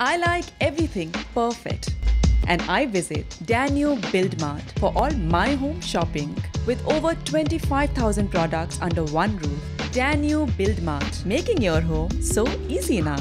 I like everything perfect. And I visit Danube Buildmart for all my home shopping. With over 25,000 products under one roof, Danube Buildmart making your home so easy now.